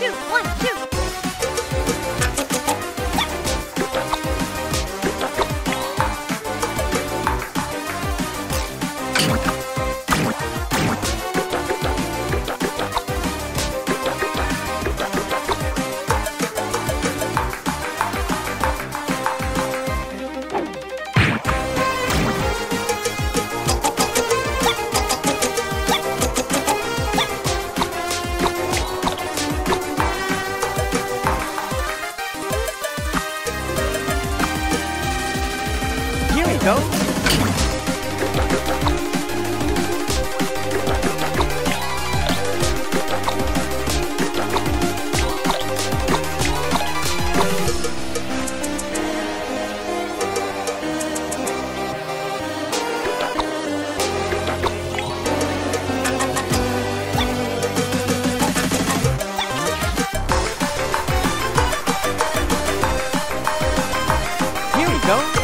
two, one, two. Thank Here we go.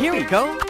Here we go.